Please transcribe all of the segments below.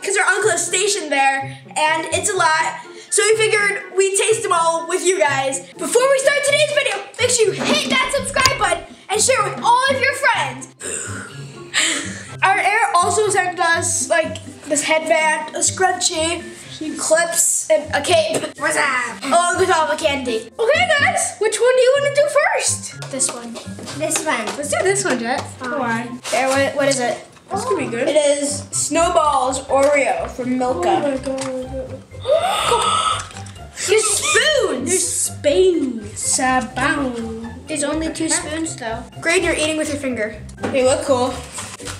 because our uncle is stationed there and it's a lot. So we figured we'd taste them all with you guys. Before we start today's video, make sure you hit that subscribe button and share with all of your friends. Our air also sent us like this headband, a scrunchie, clips, and a cape. What's up? Along with all the candy. Okay, guys, which one do you want to do first? This one. This one. Let's do this one, Jet. Come on. There, what, what is it? This could be oh. good. It is Snowballs Oreo from Milka. Oh my god. There's spoons. There's Spain. Sabão. There's only two spoons though. Great, you're eating with your finger. They look cool.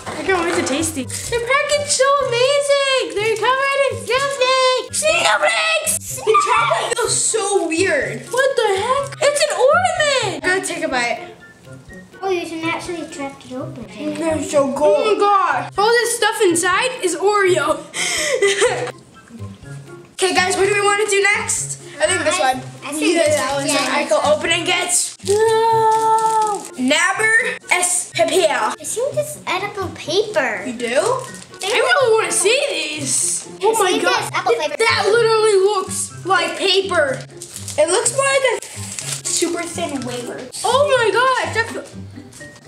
I can't wait to taste these. They're packaged so amazing. They're covered in snowflakes. Snowflakes! The chocolate feels so weird. What the heck? It's an ornament. I'm gonna take a bite. Oh, you can actually crack it open. Eh? They're so Oh my god. All this stuff inside is Oreo. Okay, guys, what do we want to do next? I think this one. I think Yeah, this that one, yeah, so this Michael open and gets. No. Nabber S. Papier. I think this edible paper. You do? I really want to see these. Oh my See god. this apple. That literally looks like paper. It looks more like a super thin wafer. Oh my god.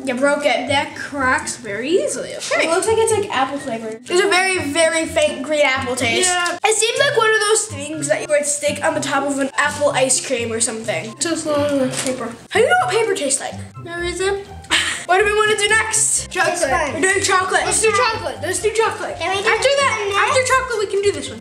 You broke it. that cracks very easily. It looks like it's like apple flavored. There's a very, very faint green apple taste. Yeah. It seems like one of those things that you would stick on the top of an apple ice cream or something. Just like paper. How do you know what paper tastes like? No reason. What do we want to do next? Chocolate. We're doing chocolate. Let's do chocolate. Let's do chocolate. Can we do after that, after chocolate, we can do this one.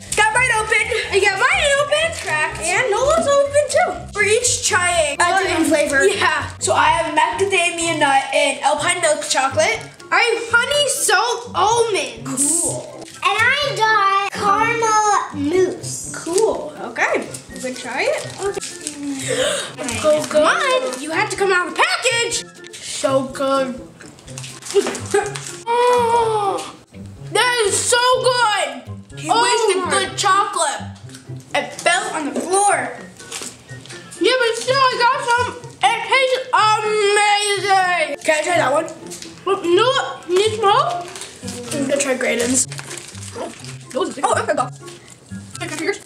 Go, come on. You have to come out of the package. So good. Oh, that is so good. He Oh wasted good chocolate. It fell on the floor. Yeah, but still, I got some. It tastes amazing. Can I try that one? But no, need? I'm gonna try Graydon's. Oh, okay, go. Check your fingers.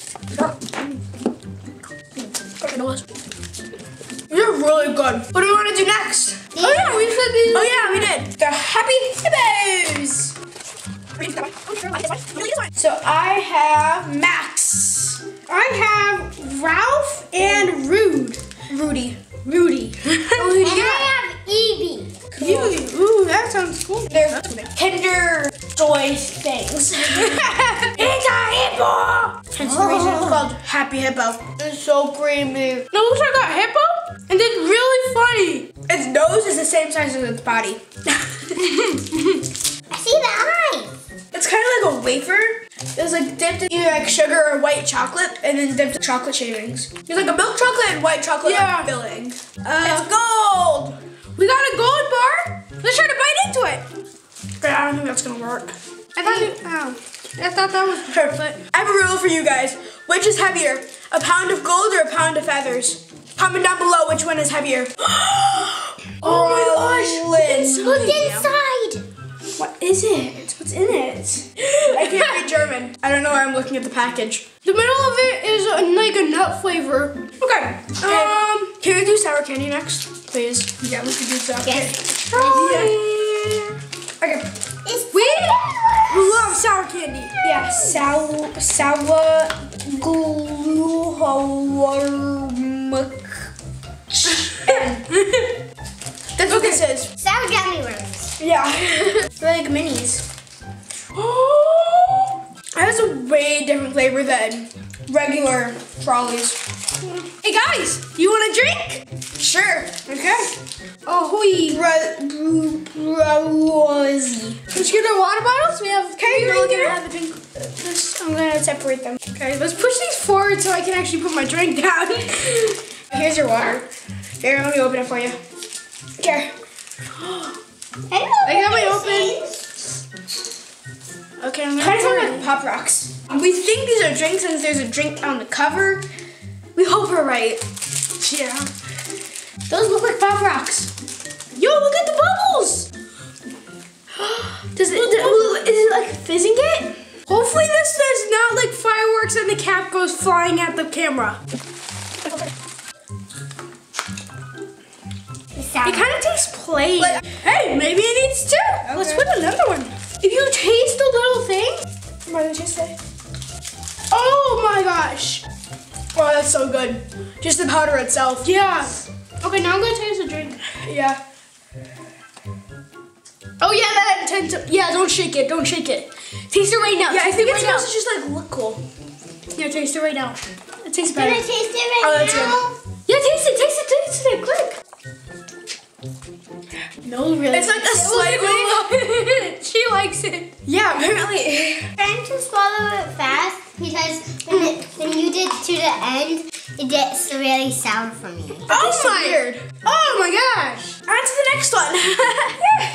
Oh, They're good. What do we want to do next? Oh yeah, we said these. Oh yeah, we did. The Happy Hippos. So I have Max. I have Ralph and Rude. Rudy. Rudy. And I have Evie. You, ooh, that sounds cool. They're Kinder Joy things. it's a hippo. Hence the reason it's called Happy Hippo. It's so creamy. No, it looks like a hippo, and it's really funny. Its nose is the same size as its body. I see the eyes. It's kind of like a wafer. It's like dipped in either like sugar or white chocolate, and then dipped in chocolate shavings. It's like a milk chocolate and white chocolate Yeah. filling. Uh, it's gold. we got a gold bar. Let's try to bite into it. But I don't think that's gonna work. I thought it, oh, I thought that was Perfect. I have a rule for you guys. Which is heavier, a pound of gold or a pound of feathers? Comment down below which one is heavier. oh my gosh! Look inside. What is it? What's in it? I can't read German. I don't know why I'm looking at the package. The middle of it is a, like a nut flavor. Okay. Um, Can we do sour candy next? Please. Yeah, we can do sour candy. Okay. It's We love sour candy. Yeah, sour, sour glue That's what this is. sour gummy worms. Yeah. They're like minis. It has a way different flavor than regular Trollis. hey guys, you want a drink? Sure. Okay. Ahoy! Bro, bro, brosy. Let's get our water bottles. We have Okay, in gonna have a drink. This, I'm gonna separate them. Okay, let's push these forward so I can actually put my drink down. Here's your water. Here, let me open it for you. Here. I got my open. Okay, I'm Kind of gonna like Pop Rocks. We think these are drinks since there's a drink on the cover, We hope we're right. Yeah. Those look like pop rocks. Yo, look at the bubbles! Does it, is it like fizzing it? Hopefully this is not like fireworks and the cap goes flying at the camera. It kind of tastes plain. Like- hey, maybe it needs two. Let's put another one. If you taste the little thing, What did you say? oh my gosh. Oh, that's so good. Just the powder itself. Yeah. Okay, now I'm gonna taste the drink. Yeah. Oh yeah, that intense. Yeah, don't shake it. Don't shake it. Taste it right now. Yeah, I think it it right now. smells just like liquid. Yeah, taste it right now. It tastes better. Can I taste it right Oh, that's now? Yeah, taste it. Taste it. Taste it. Quick. No, really. It's like a slightly. she likes it. Yeah, apparently. Trying to swallow it fast because when, it, when you did to the end, it gets really sour for me. Oh It's my. weird. Oh my gosh. On to the next one.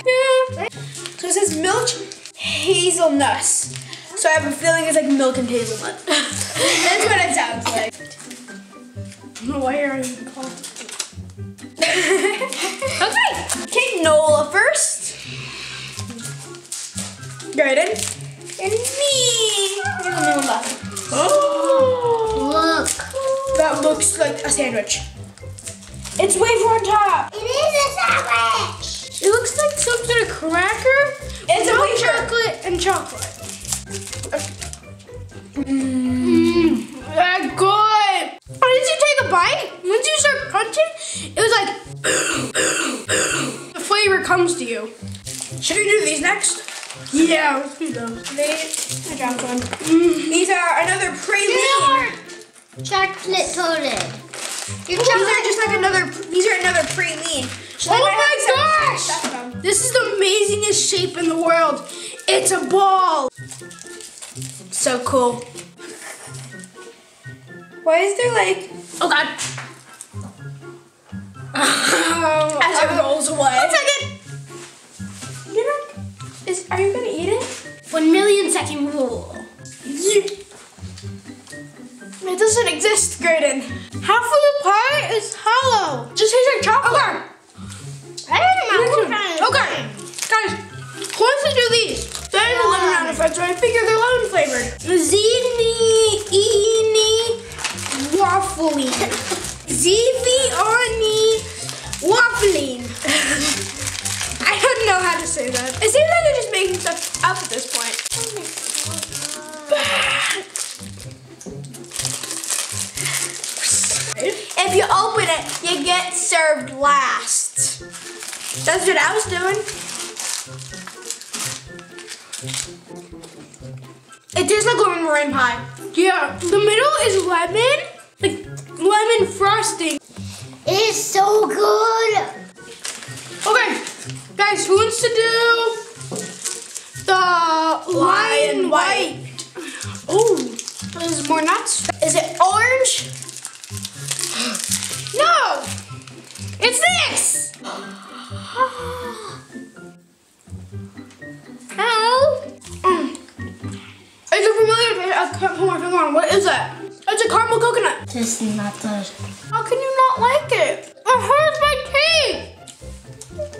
Yeah. so it says milk hazelnuts. So I have a feeling it's like milk and hazelnut. That's what it sounds like. I don't know why you're even called. okay. Okay, Nola first. Graydon. And me. Nola. Oh. Look. That looks like a sandwich. It's wafer on top. It is a sandwich. It looks like some sort of cracker. It's a milk wafer. chocolate and chocolate. Yeah, let's do I dropped one. Mm. These are another praline. Chocolate coated. Your These are just like another. These are another praline. So Oh my gosh! stuff in them. This is the amazingest shape in the world. It's a ball. So cool. Why is there like Oh god. as it rolls away? One second. You're not. Is are you gonna eat it? Say that. It seems like they're just making stuff up at this point. If you open it, you get served last. That's what I was doing. It tastes like lemon meringue pie. Yeah, the middle is lemon, like lemon frosting. More nuts. Is it orange? No, it's this. Ow. Mm. It's a familiar taste. I can't put my finger on. What is that? It's a caramel coconut. This is not good. How can you not like it? It hurts my teeth.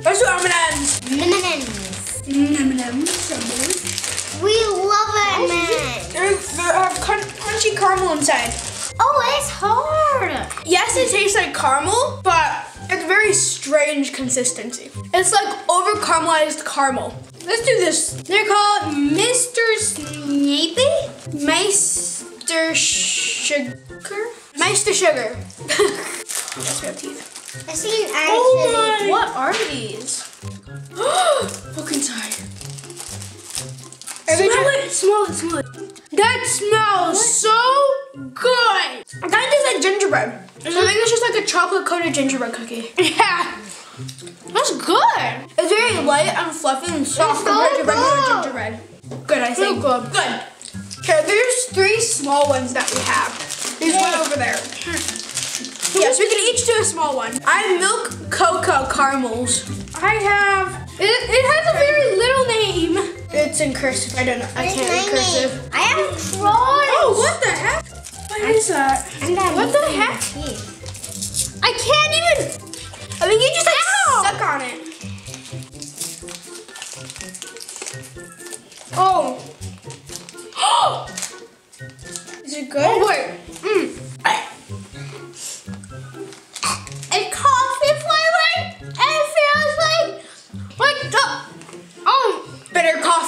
Let's do M&M's. M&M's. M&M's. We love M&M's. They're, have uh, crunchy caramel inside. Oh, it's hard. Yes, it tastes like caramel, but it's very strange consistency. It's like over caramelized caramel. Let's do this. They're called Mr. Snappy. Meister Sugar? Meister Sugar. we have teeth. I seen oh actually. Oh my. What are these? Look inside. They Smell just- it. Smell it. Smell it. That smells so good. It kind of tastes like gingerbread. I think it's just like a chocolate coated gingerbread cookie. Yeah. That's good. It's very light and fluffy and soft so compared to regular gingerbread. Good, I think. Good. Good. Okay, there's three small ones that we have. There's one over there. Hmm. Yes, we can each do a small one. I have milk cocoa caramels. I have. It, it has a very little name. It's in cursive. I don't know. I Where's can't my read cursive. name? I have crayons. Oh, what the heck? Why What is that? I'm What the eating heck?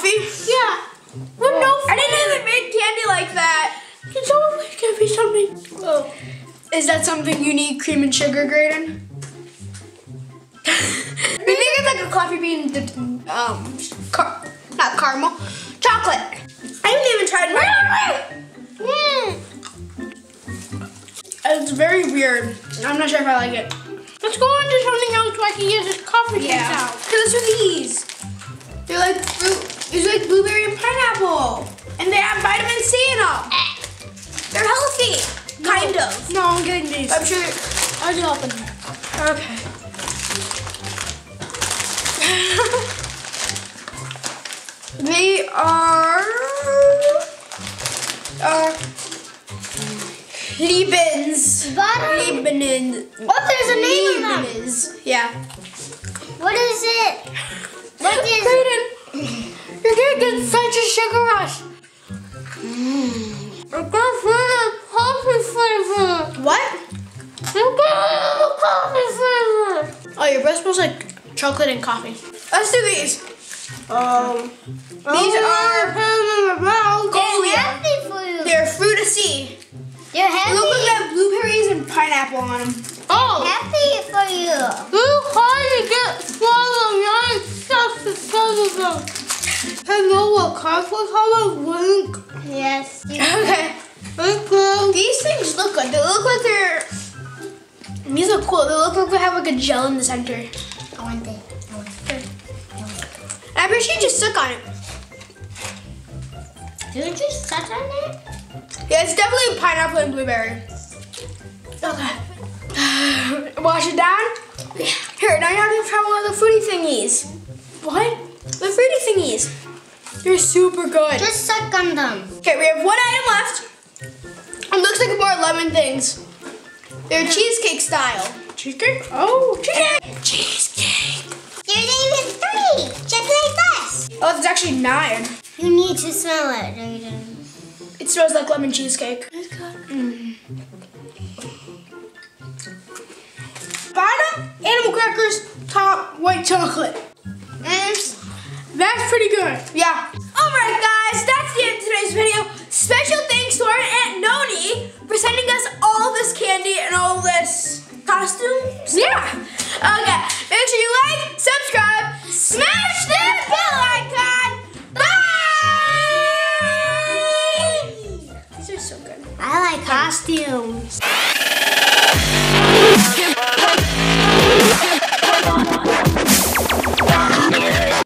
Coffee. yeah. With no I didn't know they made candy like that. Can someone please give me something? Oh. Is that something you need cream and sugar grated? I think it's like a coffee bean um car- not caramel. Chocolate. I haven't even tried mine. Mm. It's very weird. I'm not sure if I like it. Let's go on to something else so I can get this coffee Yeah. out. Because that's what Butter? Liebenen. Oh, there's a name on them. Yeah. What is it? What is Brayden, you're gonna get such a sugar rush. I'm gonna feel the coffee flavor. What? I'm gonna the coffee flavor. Oh, your breath smells like chocolate and coffee. Let's do these. Um, these are on them. Oh, Healthy for you. you hard to get swallowed. You're stuff to swallow them. Hello, what coffee color link? Yes. Okay. Hello. These things look good. They look like they're. These look cool. They look like they have like a gel in the center. I want it. I want it. I bet you just stuck on it. Did you touch on it? Yeah, it's definitely pineapple and blueberry. Okay. Wash it down. Here, now you have to try one of the fruity thingies. What? The fruity thingies. They're super good. Just suck on them. Okay, we have one item left. It looks like more lemon things. They're cheesecake style. Cheesecake? Oh, cheesecake. Cheesecake. There's even three. Just like this. Oh, there's actually nine. You need to smell it. It smells like lemon cheesecake. Animal crackers, top, white chocolate. Mm, that's pretty good. Yeah. Alright guys, that's the end of today's video. Special